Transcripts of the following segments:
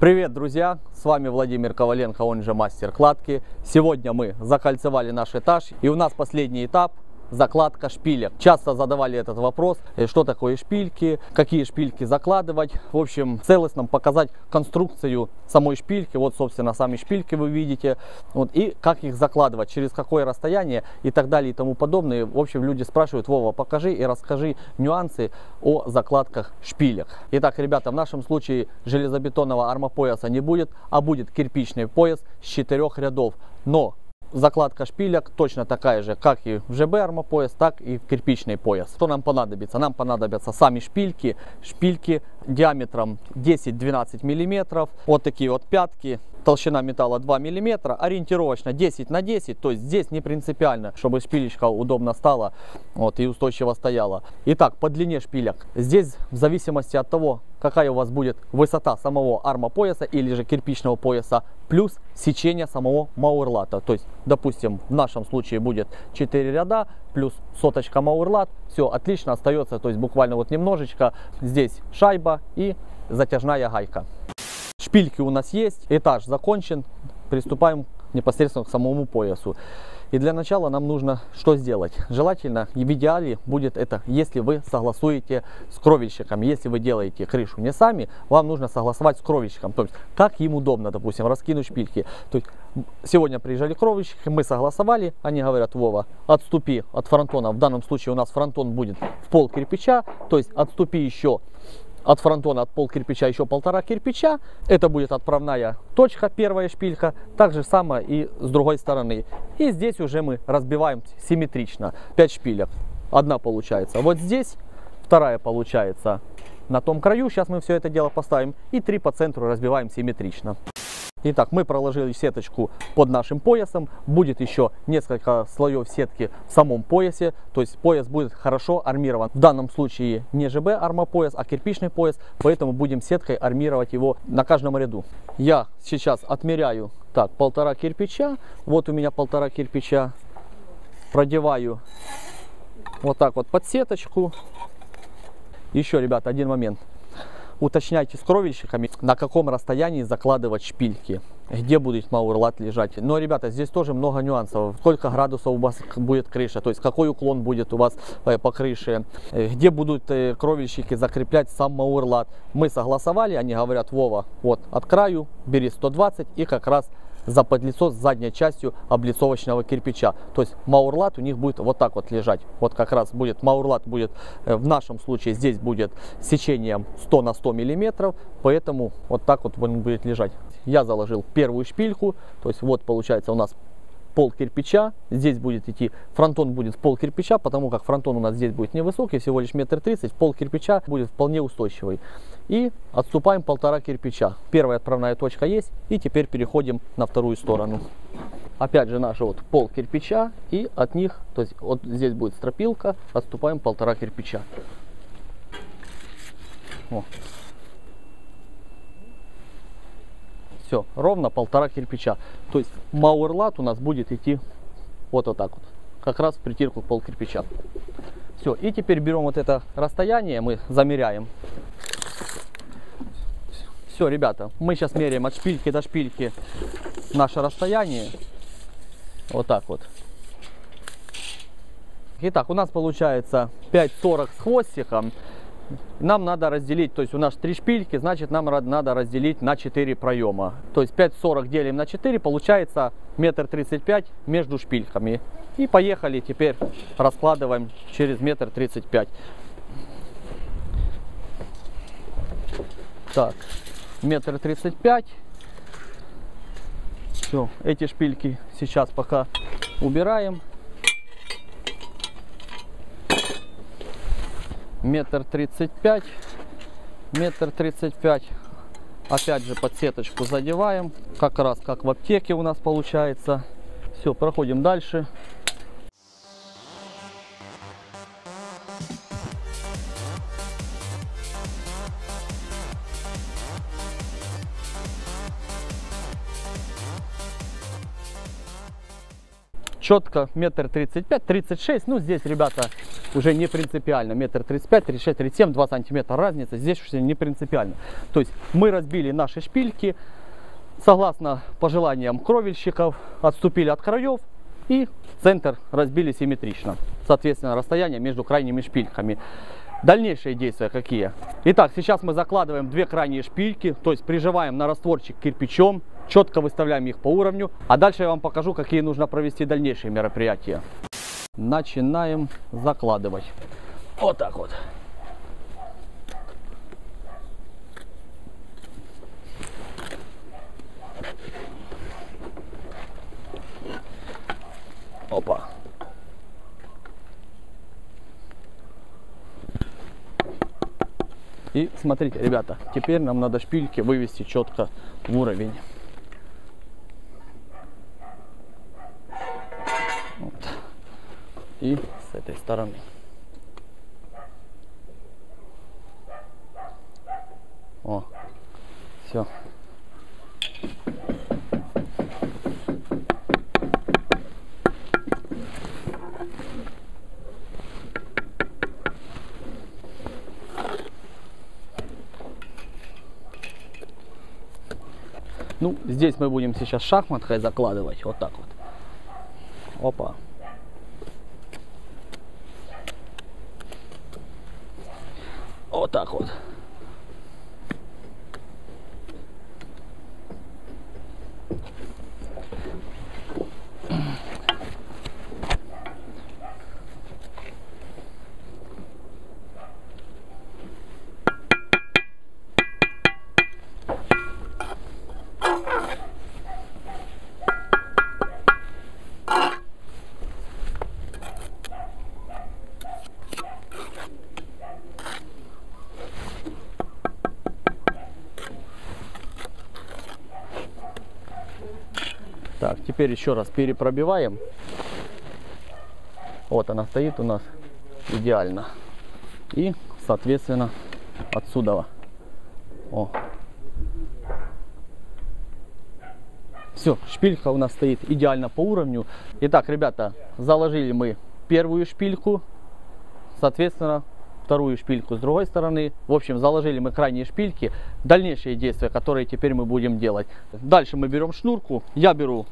Привет, друзья! С вами Владимир Коваленко, он же мастер кладки. Сегодня мы закольцевали наш этаж и у нас последний этап закладка шпилек. Часто задавали этот вопрос, э, что такое шпильки, какие шпильки закладывать. В общем, целостно показать конструкцию самой шпильки. Вот, собственно, сами шпильки вы видите. Вот, и как их закладывать, через какое расстояние и так далее и тому подобное. В общем, люди спрашивают, Вова, покажи и расскажи нюансы о закладках шпилек. Итак, ребята, в нашем случае железобетонного армопояса не будет, а будет кирпичный пояс с четырех рядов. Но закладка шпилек точно такая же, как и в ЖБ армопояс, так и в кирпичный пояс. Что нам понадобится? Нам понадобятся сами шпильки, шпильки диаметром 10-12 мм, вот такие вот пятки, толщина металла 2 мм, ориентировочно 10 на 10, то есть здесь не принципиально, чтобы шпилечка удобно стала вот, и устойчиво стояла. Итак, по длине шпилек. Здесь в зависимости от того, какая у вас будет высота самого армопояса или же кирпичного пояса, плюс сечение самого мауэрлата. То есть, допустим, в нашем случае будет 4 ряда, плюс соточка мауэрлат, все отлично остается, то есть буквально вот немножечко, здесь шайба и затяжная гайка. Шпильки у нас есть, этаж закончен, приступаем непосредственно к самому поясу. И для начала нам нужно что сделать? Желательно и в идеале будет это, если вы согласуете с кровельщиком. Если вы делаете крышу не сами, вам нужно согласовать с кровельщиком. То есть, как им удобно, допустим, раскинуть шпильки. То есть, сегодня приезжали кровельщики, мы согласовали, они говорят, Вова, отступи от фронтона. В данном случае у нас фронтон будет в пол кирпича, то есть отступи еще от фронтона, от пол кирпича еще полтора кирпича. Это будет отправная точка, первая шпилька. Так же самое и с другой стороны. И здесь уже мы разбиваем симметрично 5 шпилек. Одна получается вот здесь, вторая получается на том краю. Сейчас мы все это дело поставим. И три по центру разбиваем симметрично. Итак, мы проложили сеточку под нашим поясом. Будет еще несколько слоев сетки в самом поясе. То есть пояс будет хорошо армирован. В данном случае не ЖБ армопояс, а кирпичный пояс. Поэтому будем сеткой армировать его на каждом ряду. Я сейчас отмеряю так полтора кирпича. Вот у меня полтора кирпича. Продеваю вот так вот под сеточку. Еще, ребята, один момент уточняйте с кровельщиками, на каком расстоянии закладывать шпильки, где будет мауэрлат лежать. Но, ребята, здесь тоже много нюансов. Сколько градусов у вас будет крыша, то есть какой уклон будет у вас э, по крыше, э, где будут э, кровельщики закреплять сам мауэрлат. Мы согласовали, они говорят, Вова, вот от краю бери 120 и как раз за подлицо с задней частью облицовочного кирпича. То есть маурлат у них будет вот так вот лежать. Вот как раз будет маурлат будет э, в нашем случае здесь будет сечением 100 на 100 миллиметров, поэтому вот так вот он будет лежать. Я заложил первую шпильку, то есть вот получается у нас пол кирпича. Здесь будет идти, фронтон будет пол кирпича, потому как фронтон у нас здесь будет невысокий, всего лишь метр тридцать. Пол кирпича будет вполне устойчивый. И отступаем полтора кирпича. Первая отправная точка есть. И теперь переходим на вторую сторону. Опять же наш вот пол кирпича и от них, то есть вот здесь будет стропилка, отступаем полтора кирпича. О. Все, ровно полтора кирпича. То есть мауэрлат у нас будет идти вот, вот так вот. Как раз в притирку пол кирпича. Все, и теперь берем вот это расстояние, мы замеряем. Все, ребята, мы сейчас меряем от шпильки до шпильки наше расстояние. Вот так вот. Итак, у нас получается 5,40 с хвостиком нам надо разделить, то есть у нас три шпильки, значит нам надо разделить на 4 проема. То есть 5,40 делим на 4, получается метр тридцать пять между шпильками. И поехали, теперь раскладываем через метр тридцать пять. Так, метр тридцать пять. Все, эти шпильки сейчас пока убираем. Метр тридцать пять. Метр тридцать пять. Опять же под сеточку задеваем. Как раз как в аптеке у нас получается. Все проходим дальше четко метр тридцать пять, тридцать шесть. Ну, здесь, ребята, уже не принципиально. Метр тридцать пять, тридцать шесть, тридцать семь, два сантиметра разница. Здесь уже не принципиально. То есть мы разбили наши шпильки, согласно пожеланиям кровельщиков, отступили от краев и центр разбили симметрично. Соответственно, расстояние между крайними шпильками. Дальнейшие действия какие? Итак, сейчас мы закладываем две крайние шпильки, то есть приживаем на растворчик кирпичом, четко выставляем их по уровню. А дальше я вам покажу, какие нужно провести дальнейшие мероприятия. Начинаем закладывать. Вот так вот. Опа. И смотрите, ребята, теперь нам надо шпильки вывести четко в уровень. И с этой стороны. О, все. Ну, здесь мы будем сейчас шахматкой закладывать. Вот так вот. Опа. tako da. Так, теперь еще раз перепробиваем. Вот она стоит у нас идеально. И, соответственно, отсюда. О. Все, шпилька у нас стоит идеально по уровню. Итак, ребята, заложили мы первую шпильку. Соответственно, вторую шпильку с другой стороны. В общем, заложили мы крайние шпильки. Дальнейшие действия, которые теперь мы будем делать. Дальше мы берем шнурку. Я беру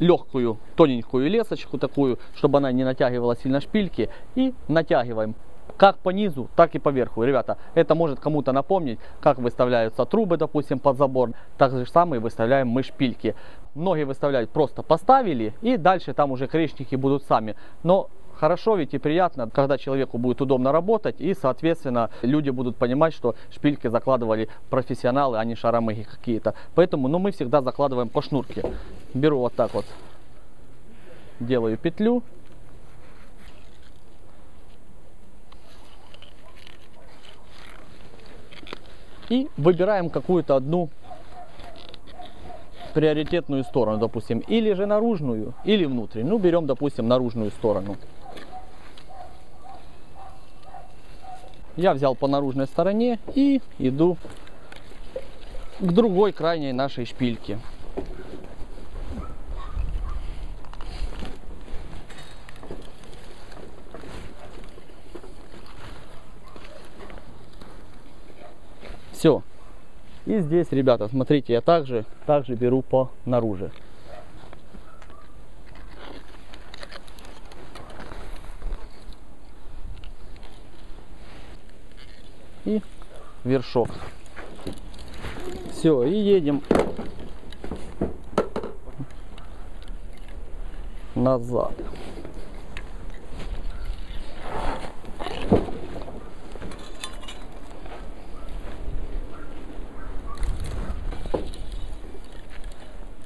легкую тоненькую лесочку такую, чтобы она не натягивала сильно шпильки. И натягиваем как по низу, так и по верху. Ребята, это может кому-то напомнить, как выставляются трубы, допустим, под забор. Так же самое выставляем мы шпильки. Многие выставляют просто поставили, и дальше там уже крышники будут сами. Но хорошо ведь и приятно, когда человеку будет удобно работать, и, соответственно, люди будут понимать, что шпильки закладывали профессионалы, а не шаромыги какие-то. Поэтому, ну, мы всегда закладываем по шнурке. Беру вот так вот, делаю петлю. И выбираем какую-то одну приоритетную сторону, допустим, или же наружную, или внутреннюю. Ну, берем, допустим, наружную сторону. Я взял по наружной стороне и иду к другой крайней нашей шпильке. Все. И здесь, ребята, смотрите, я также, также беру по наружу. И вершок. Все, и едем назад.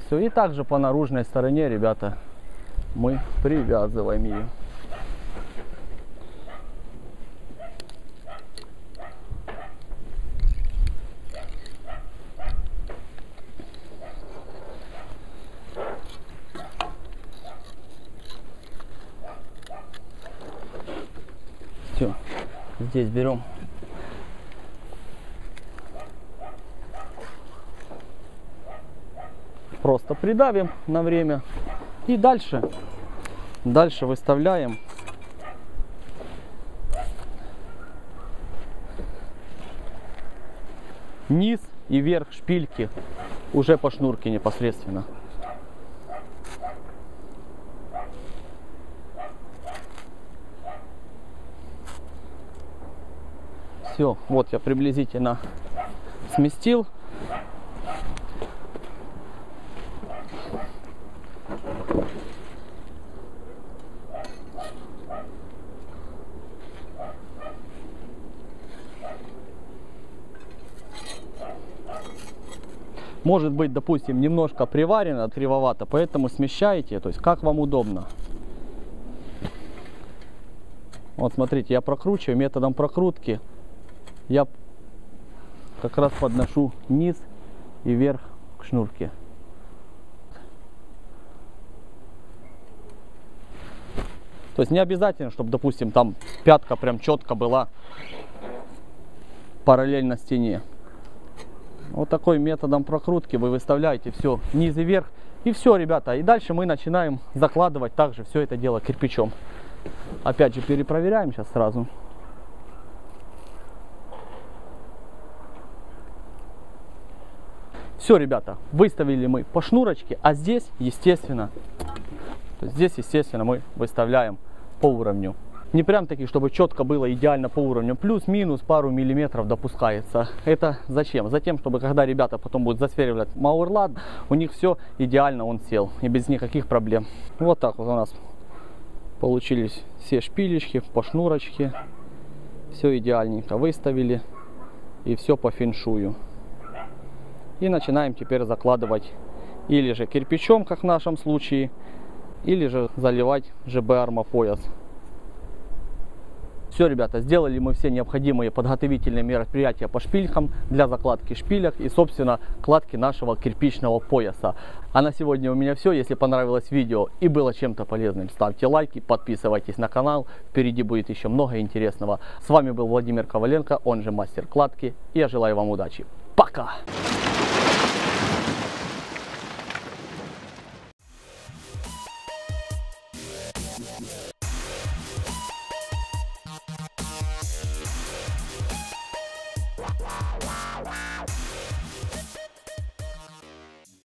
Все, и также по наружной стороне, ребята, мы привязываем ее. Все, здесь берем просто придавим на время и дальше Дальше выставляем. Низ и верх шпильки уже по шнурке непосредственно. Все, вот я приблизительно сместил. Может быть, допустим, немножко приварено, кривовато, поэтому смещаете, то есть как вам удобно. Вот смотрите, я прокручиваю методом прокрутки. Я как раз подношу низ и вверх к шнурке. То есть не обязательно, чтобы, допустим, там пятка прям четко была параллельно стене. Вот такой методом прокрутки вы выставляете все низ и вверх. И все, ребята. И дальше мы начинаем закладывать также все это дело кирпичом. Опять же перепроверяем сейчас сразу. Все, ребята, выставили мы по шнурочке, а здесь, естественно, здесь, естественно, мы выставляем по уровню. Не прям таки, чтобы четко было идеально по уровню. Плюс-минус пару миллиметров допускается. Это зачем? Затем, чтобы когда ребята потом будут засверивать мауэрлад, у них все идеально он сел. И без никаких проблем. Вот так вот у нас получились все шпилечки по шнурочке. Все идеальненько выставили. И все по феншую. И начинаем теперь закладывать или же кирпичом, как в нашем случае, или же заливать ЖБ армопояс. Все, ребята, сделали мы все необходимые подготовительные мероприятия по шпилькам для закладки шпилек и, собственно, кладки нашего кирпичного пояса. А на сегодня у меня все. Если понравилось видео и было чем-то полезным, ставьте лайки, подписывайтесь на канал. Впереди будет еще много интересного. С вами был Владимир Коваленко, он же мастер кладки. И я желаю вам удачи. Пока!